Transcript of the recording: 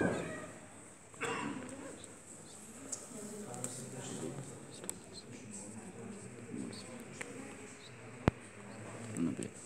Ну, блядь.